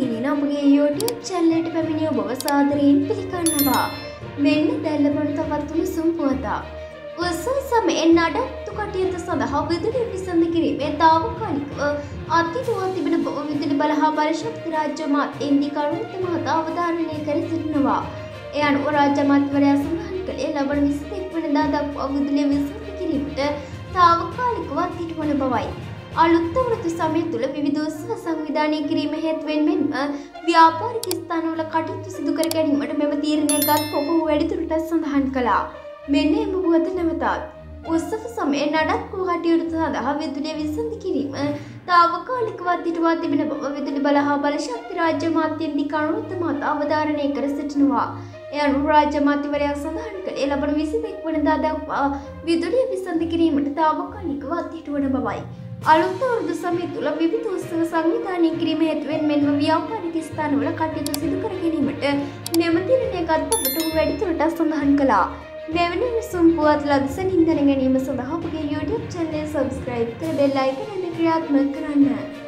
ගෙනෙන අපගේ YouTube චැනලට පැමිණිය බව සාදරයෙන් පිළිගන්නවා. මෙන්න දැල්ලබන තවත් උණුසුම් පුවතා. උත්සව සමයෙන් නඩත්තු කටයුතු සඳහා විදුලි විසඳ කිරීමේ තාවකාලිකව අත්හිටුවා තිබෙන බව විදුලි බල හා බලශක්ති රාජ්‍ය මාත්‍යේන්දි කරුණත මහතා අවධාරණය කර සිටිනවා. ඒ අනුව රාජ්‍ය අමාත්‍යවරයා සඳහන් කළේ ලබන 21 වෙනිදා දක්වා විදුලිය විසඳ කිරීමට තාවකාලිකව අත්හිටුවන බවයි. අලුත් අවුරුදු සමය තුළ විවිධ උත්සව සංවිධානය කිරීම හේතුවෙන් මෙන්ම ව්‍යාපාරික ස්ථානවල කටයුතු සිදු කර ගැනීමට මෙම තීරණය ගත් ඔබ වැඩිදුරටත් සඳහන් කළා. මෙන්න එම පුවත නැවතත්. උත්සව සමයේ නඩත්කු කටයුතු සඳහා විදුලිය විසඳ කිරීම තාවකාලිකව අත්හිටුවා තිබෙන බව විදුලි බල හා බලශක්ති රාජ්‍ය මාත්‍යන්දි කරුණුත් මත අවධාරණය කර සිටිනවා. එය අනුව රාජ්‍ය මාත්‍යවරයා සඳහන් කළේ ලබන 21 වෙනිදා දක්වා විදුලිය විසඳ කිරීමට තාවකාලිකව අත්හිටුවන බවයි. අලුත් අවුරුදු සමය තුළ විවිධ උත්සව සංවිධානය කිරීම හේතුවෙන් මෙන්ම ව්‍යාපාරික ස්ථානවල කටයුතු සිදු කර ගැනීමට මෙම තීරණය ගත් බවට ඔහු වැඩිදුරටත් සඳහන් කළා. මෙවැනි විසුම් පුවත් ලදසනින් දැන ගැනීම සඳහා අපගේ YouTube චැනලය සබස්ක්‍රයිබ් කර බෙල් අයිකන ක්‍රියාත්මක කරන්න.